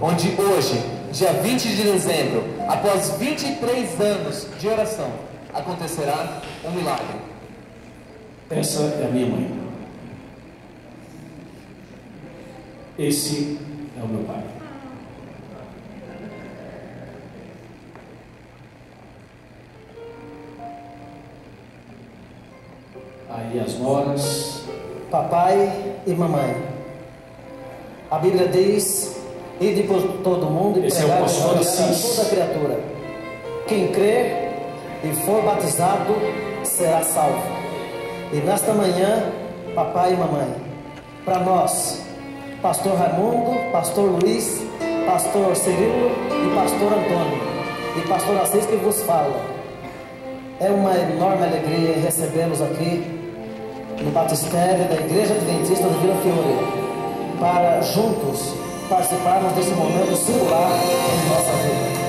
onde hoje, dia 20 de dezembro, após 23 anos de oração, acontecerá um milagre. Essa é a minha mãe. Esse é o meu pai. Aí as noras, papai e mamãe. A Bíblia diz: Ide por todo mundo e Esse é o a toda criatura. Quem crê e for batizado será salvo. E nesta manhã, papai e mamãe, para nós, pastor Raimundo, pastor Luiz, pastor Cirilo e pastor Antônio, e pastor Assis que vos fala. É uma enorme alegria recebê-los aqui no batistério da Igreja Adventista de Vila Fiore, para juntos participarmos desse momento singular em nossa vida.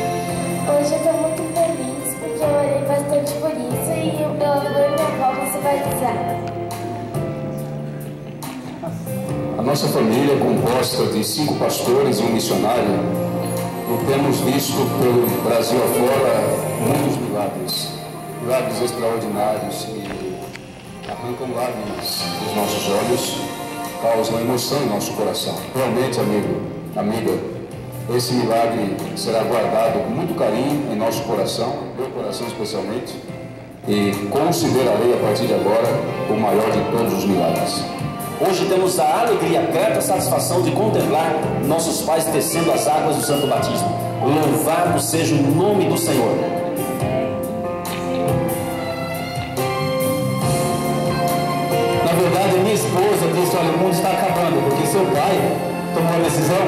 Hoje eu tô muito feliz porque eu orei bastante por isso e o meu avô e minha avó vão se batizar. A nossa família é composta de cinco pastores e um missionário e temos visto pelo Brasil afora muitos milagres, milagres extraordinários que arrancam lágrimas dos nossos olhos, causam emoção em nosso coração. Realmente, amigo, amiga, esse milagre será guardado com muito carinho em nosso coração, meu coração especialmente, e considerarei a partir de agora o maior de todos os milagres. Hoje temos a alegria, a grata satisfação de contemplar nossos pais descendo as águas do Santo Batismo. Louvado seja o nome do Senhor. Esposa disse: Olha, o mundo está acabando, porque seu pai tomou a decisão.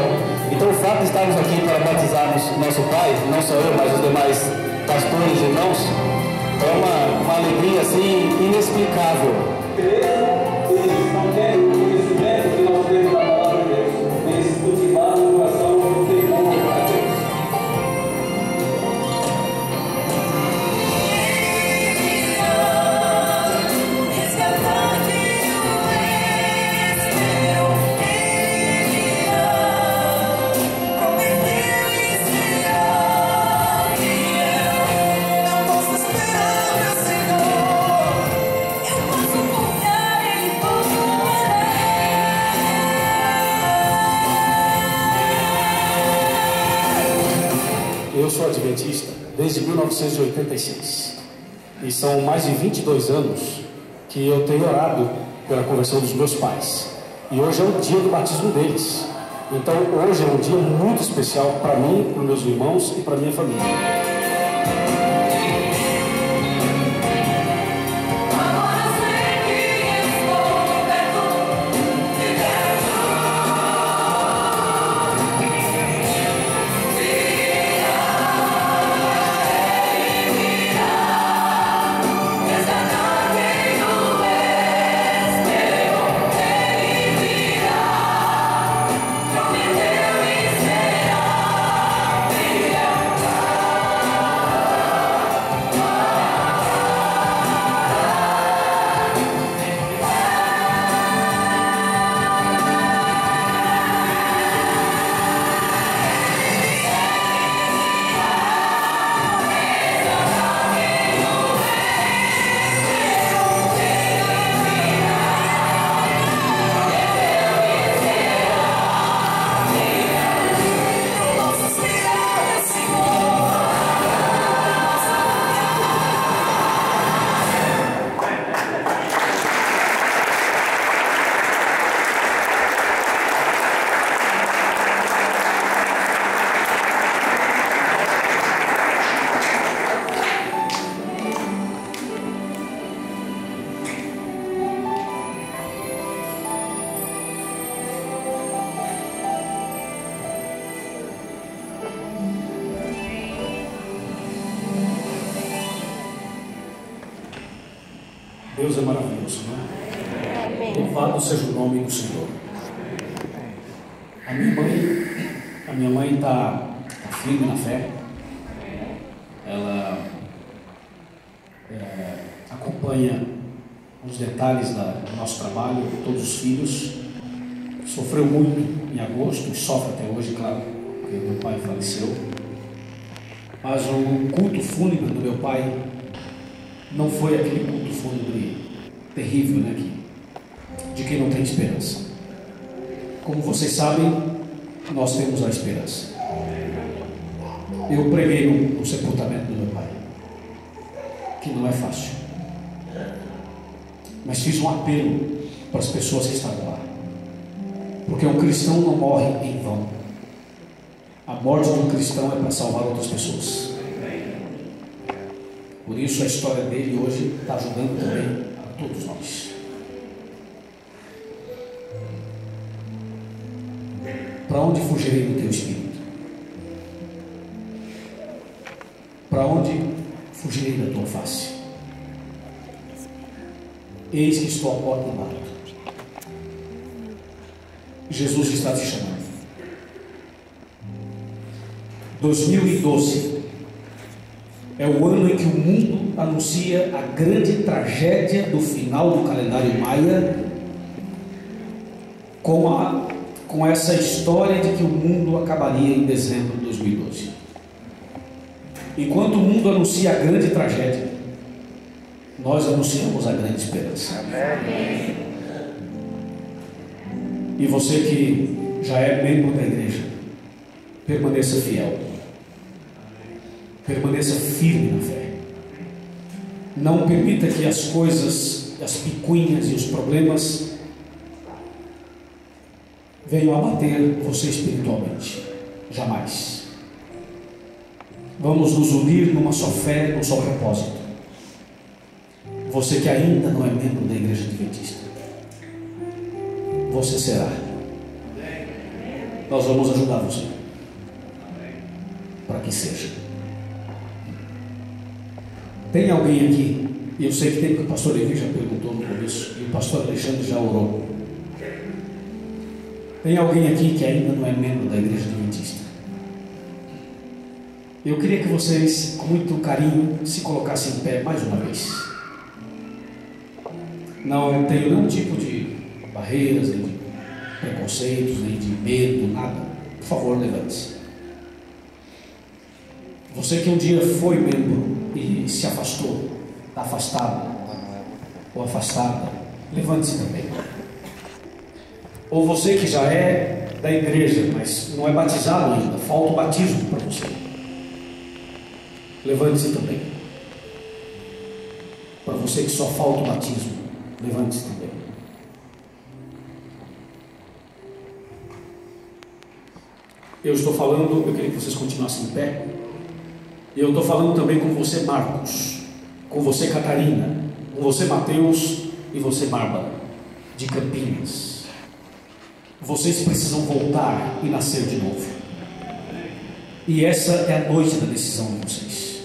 Então, o fato de estarmos aqui para batizarmos nosso pai, não só eu, mas os demais pastores irmãos, é uma, uma alegria assim inexplicável. Sou adventista desde 1986 e são mais de 22 anos que eu tenho orado pela conversão dos meus pais. E hoje é o dia do batismo deles. Então hoje é um dia muito especial para mim, para meus irmãos e para minha família. Deus é maravilhoso, né? Louvado seja o nome do Senhor. A minha mãe, a minha mãe está tá firme na fé. Ela é, acompanha os detalhes da- do nosso trabalho, todos os filhos. Sofreu muito em agosto e sofre até hoje, claro, porque meu pai faleceu. Mas o culto fúnebre do meu pai não foi aquele culto fúnebre terrível, né? De quem não tem esperança. Como vocês sabem, nós temos a esperança. Eu preguei no, no sepultamento do meu pai, que não é fácil. Mas fiz um apelo para as pessoas que estavam lá. Porque um cristão não morre em vão. A morte de um cristão é para salvar outras pessoas. Por isso a história dele hoje está ajudando também a todos nós. Para onde fugirei do teu espírito? Para onde fugirei da tua face? Eis que estou à porta e bato. Jesus está te chamando. 2012 é o ano em que o mundo anuncia a grande tragédia do final do calendário maia com, a, com essa história de que o mundo acabaria em dezembro de 2012. Enquanto o mundo anuncia a grande tragédia, nós anunciamos a grande esperança. E você que já é membro da igreja, permaneça fiel. Permaneça firme na fé. Não permita que as coisas, as picuinhas e os problemas venham abater você espiritualmente. Jamais. Vamos nos unir numa só fé, num só propósito. Você que ainda não é membro da igreja adventista, você será. Nós vamos ajudar você para que seja. Tem alguém aqui, e eu sei que tem, porque o pastor Levi já perguntou no começo, e o pastor Alexandre já orou. Tem alguém aqui que ainda não é membro da igreja adventista? Eu queria que vocês, com muito carinho, se colocassem em pé mais uma vez. Não tenho nenhum tipo de barreiras, nem de preconceitos, nem de medo, nada. Por favor, levante-se. Você que um dia foi membro e se afastou, está afastado ou afastada, levante-se também. Ou você que já é da igreja, mas não é batizado ainda, falta o batismo para você. Levante-se também. Para você que só falta o batismo, levante-se também. Eu estou falando, eu queria que vocês continuassem em pé. E eu estou falando também com você, Marcos, com você, Catarina, com você, Mateus e você, Bárbara, de Campinas. Vocês precisam voltar e nascer de novo. E essa é a noite da decisão de vocês.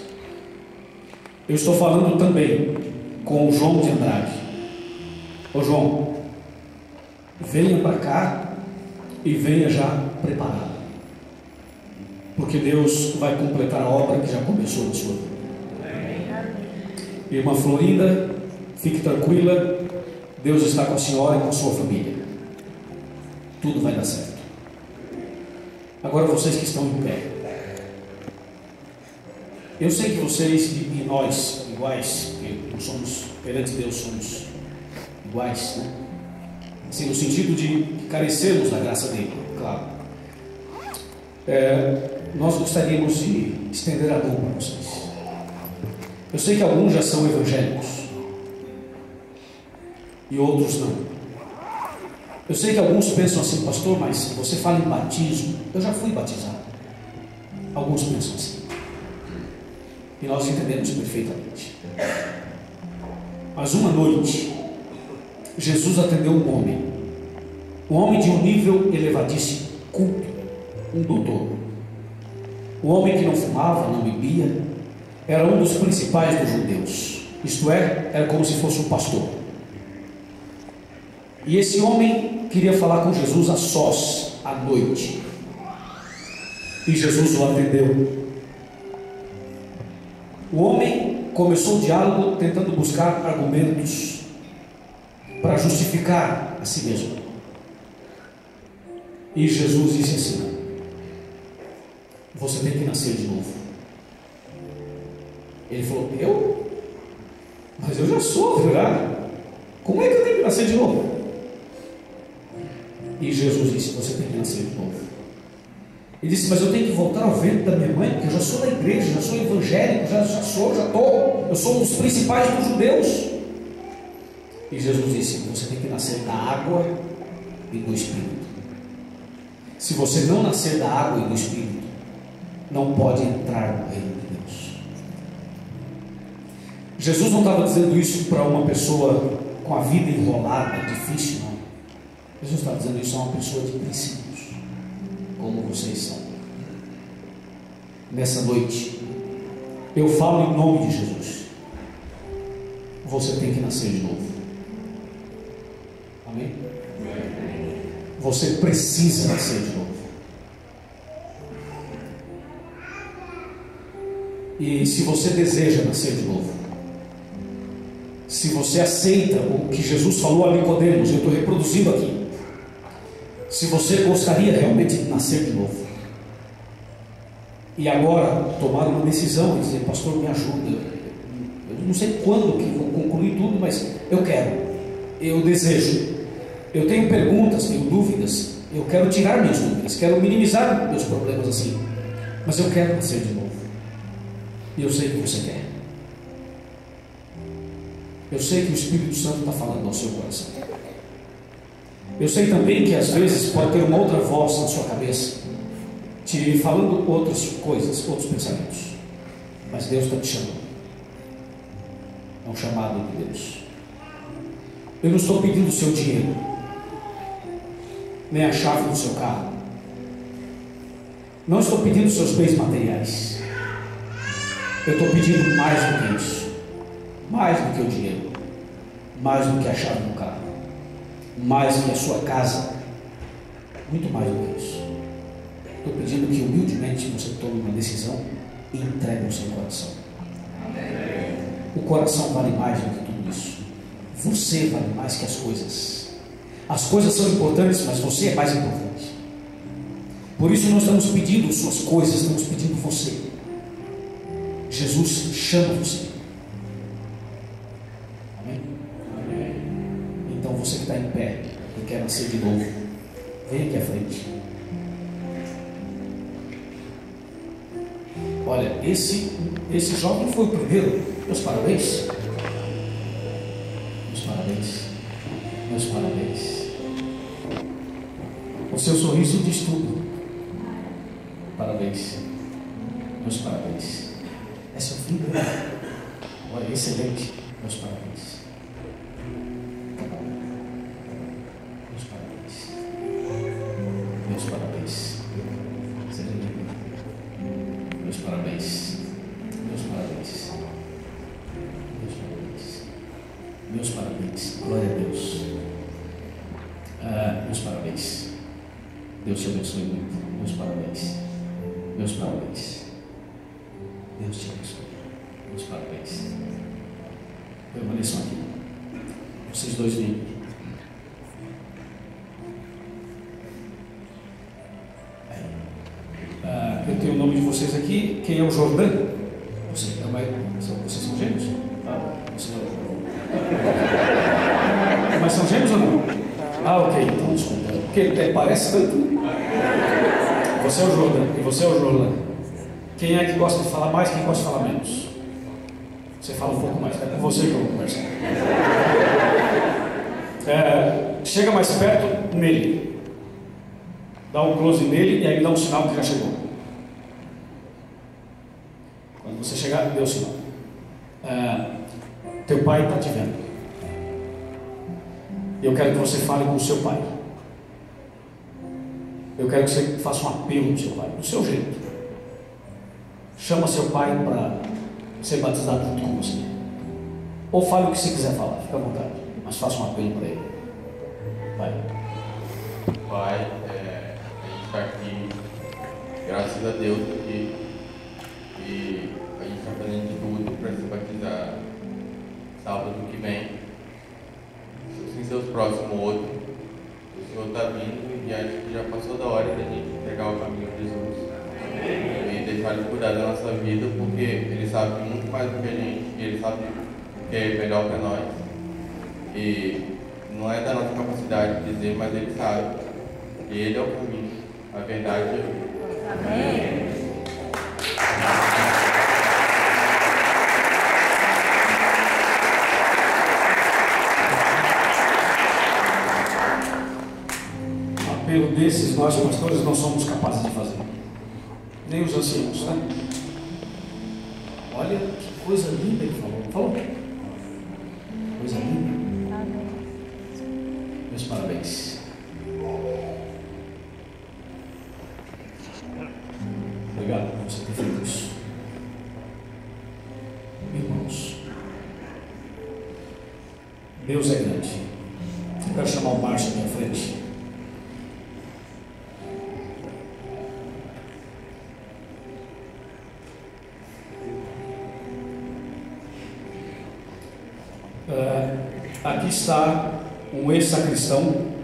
Eu estou falando também com o João de Andrade. Ô João, venha para cá e venha já preparado. Porque Deus vai completar a obra que já começou na sua vida. Irmã Florinda, fique tranquila, Deus está com a senhora e com a sua família. Tudo vai dar certo. Agora vocês que estão em pé. Eu sei que vocês e nós, iguais, nós somos, perante Deus, somos iguais, né? Assim, no sentido de carecemos da graça dele, claro. É, nós gostaríamos de estender a mão para vocês. Eu sei que alguns já são evangélicos e outros não. Eu sei que alguns pensam assim, pastor, mas você fala em batismo. Eu já fui batizado. Alguns pensam assim. E nós entendemos perfeitamente. Mas uma noite, Jesus atendeu um homem, um homem de um nível elevadíssimo, culto, um doutor. O homem que não fumava, não bebia, era um dos principais dos judeus. Isto é, era como se fosse um pastor. E esse homem queria falar com Jesus a sós, à noite. E Jesus o atendeu. O homem começou o diálogo tentando buscar argumentos para justificar a si mesmo. E Jesus disse assim: você tem que nascer de novo. Ele falou: Eu? Mas eu já sou, já. Como é que eu tenho que nascer de novo? E Jesus disse: Você tem que nascer de novo. Ele disse: Mas eu tenho que voltar ao ventre da minha mãe, porque eu já sou da igreja, já sou evangélico, já, já sou, já estou. Eu sou um dos principais dos judeus. E Jesus disse: Você tem que nascer da água e do Espírito. Se você não nascer da água e do Espírito, não pode entrar no reino de Deus. Jesus não estava dizendo isso para uma pessoa com a vida enrolada, difícil, não. Jesus está dizendo isso a uma pessoa de princípios, como vocês são. Nessa noite, eu falo em nome de Jesus. Você tem que nascer de novo. Amém? Você precisa nascer de novo. E se você deseja nascer de novo, se você aceita o que Jesus falou a Nicodemos, eu estou reproduzindo aqui. Se você gostaria realmente de nascer de novo, e agora tomar uma decisão e dizer, pastor, me ajuda. Eu não sei quando que vou concluir tudo, mas eu quero, eu desejo. Eu tenho perguntas, tenho dúvidas, eu quero tirar minhas dúvidas, quero minimizar meus problemas assim, mas eu quero nascer de novo. E eu sei que você quer. Eu sei que o Espírito Santo está falando ao seu coração. Eu sei também que às vezes pode ter uma outra voz na sua cabeça, te falando outras coisas, outros pensamentos. Mas Deus está te chamando. É um chamado de Deus. Eu não estou pedindo o seu dinheiro, nem a chave do seu carro. Não estou pedindo os seus bens materiais. Eu estou pedindo mais do que isso. Mais do que o dinheiro. Mais do que a chave do carro. Mais do que a sua casa. Muito mais do que isso. Estou pedindo que humildemente você tome uma decisão e entregue o seu coração. O coração vale mais do que tudo isso. Você vale mais que as coisas. As coisas são importantes, mas você é mais importante. Por isso não estamos pedindo suas coisas, estamos pedindo você. Jesus chama você. Amém? Então você que está em pé e quer nascer de novo, vem aqui à frente. Olha, esse, esse jovem foi o primeiro. Meus parabéns. Meus parabéns. Meus parabéns. O seu sorriso diz tudo. Parabéns. Meus parabéns. É filho? Olha, excelente. Meus parabéns. Meus parabéns. Meus parabéns. Bem-vindo. Meus parabéns. Meus parabéns. Meus parabéns. Meus parabéns. Glória a Deus. Ah, meus parabéns. Deus te abençoe muito. Meus parabéns. Meus parabéns. Deus te abençoe. Meus parabéns. Permaneçam aqui. Vocês dois vêm. Ah, eu tenho o nome de vocês aqui. Quem é o Jordã? Você, é são, vocês são gêmeos? Ah, você não. Mas são gêmeos ou não? Ah, ok. Então desculpa. Porque é, parece tanto. Você é o Jordã e você é o Jorlan. Quem é que gosta de falar mais, quem gosta de falar menos? Você fala um pouco mais, é você que eu vou conversar. É, chega mais perto nele. Dá um close nele e aí dá um sinal que já chegou. Quando você chegar, dê o sinal. É, teu pai está te vendo. E eu quero que você fale com o seu pai. Eu quero que você faça um apelo no seu pai, do seu jeito. Chama seu pai para ser batizado junto com você. Ou fale o que você quiser falar, fica à vontade. Mas faça um apelo para ele. Vai. Pai, é, a gente está aqui, graças a Deus, aqui, e a gente está fazendo de tudo para se batizar sábado que vem. Sem ser os próximos outros, o Senhor está vindo e acho que já passou da hora da gente entregar o caminho faz cuidar da nossa vida, porque Ele sabe muito mais do que a gente, e Ele sabe o que é melhor para nós. E não é da nossa capacidade de dizer, mas Ele sabe. E Ele é o caminho, a verdade a vida. Amém. Apelo desses nós pastores não somos capazes de fazer. Nem os anciãos, né? Olha que coisa linda ele falou. Falou? Coisa linda. Meus parabéns. Obrigado por você ter feito isso. Irmãos, Deus é grande. Eu quero chamar o Márcio aqui está um ex-sacristão.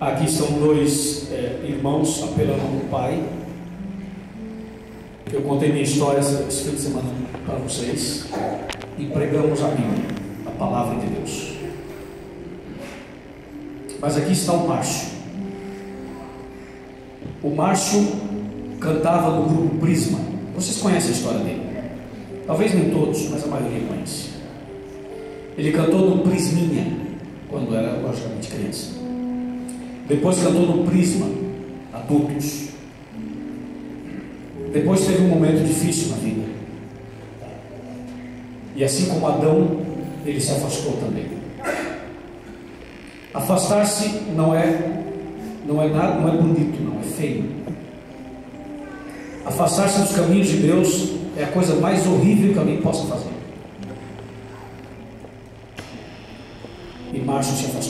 Aqui estão dois é, irmãos apelando ao pai. Eu contei minha história esse fim de semana para vocês e pregamos a Bíblia, a palavra de Deus. Mas aqui está o Márcio. O Márcio cantava no grupo Prisma. Vocês conhecem a história dele? Talvez nem todos, mas a maioria conhece. Ele cantou no Prisminha, quando era logicamente criança. Depois cantou no Prisma, adultos. Depois teve um momento difícil na vida. E assim como Adão, ele se afastou também. Afastar-se não é não é nada, não é bonito, não é feio. Afastar-se dos caminhos de Deus é a coisa mais horrível que alguém possa fazer. E Márcio se afastou.